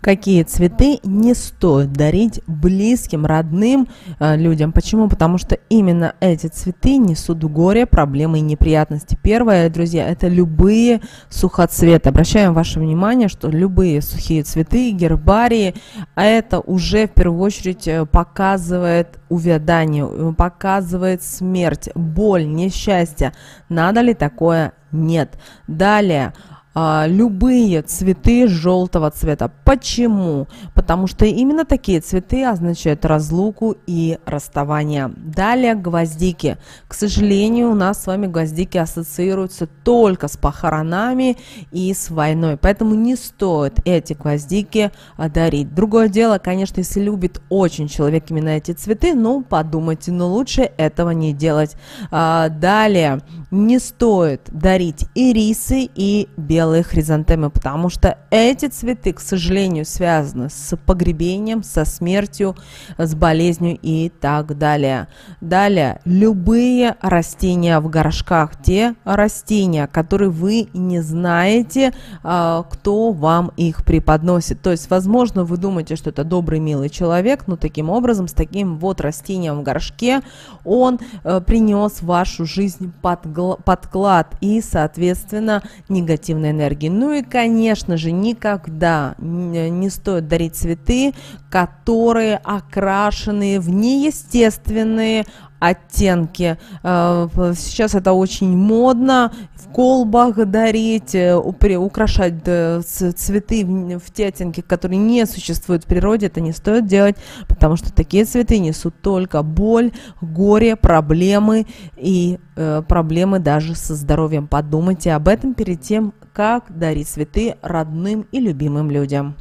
какие цветы не стоит дарить близким, родным э, людям. Почему? Потому что именно эти цветы несут горе, проблемы и неприятности. Первое, друзья, это любые сухоцветы. Обращаем ваше внимание, что любые сухие цветы, гербарии, это уже в первую очередь э, показывает увядание, э, показывает смерть, боль, несчастье. Надо ли такое? Нет. Далее а, любые цветы желтого цвета. Почему? Потому что именно такие цветы означают разлуку и расставание. Далее гвоздики. К сожалению, у нас с вами гвоздики ассоциируются только с похоронами и с войной. Поэтому не стоит эти гвоздики а, дарить. Другое дело, конечно, если любит очень человек именно эти цветы, ну подумайте, но лучше этого не делать. А, далее, не стоит дарить ирисы и белые хризантемы, потому что эти цветы, к сожалению, связаны с погребением, со смертью, с болезнью и так далее. Далее, любые растения в горшках, те растения, которые вы не знаете, а, кто вам их преподносит. То есть, возможно, вы думаете, что это добрый, милый человек, но таким образом, с таким вот растением в горшке, он э, принес вашу жизнь подклад и, соответственно, негативная энергии. Ну и, конечно же, никогда не стоит дарить цветы, которые окрашены в неестественные оттенки. Э, сейчас это очень модно в колбах дарить, э, украшать цветы в те оттенки, которые не существуют в природе. Это не стоит делать, потому что такие цветы несут только боль, горе, проблемы и э, проблемы даже со здоровьем. Подумайте об этом перед тем, как дарить цветы родным и любимым людям.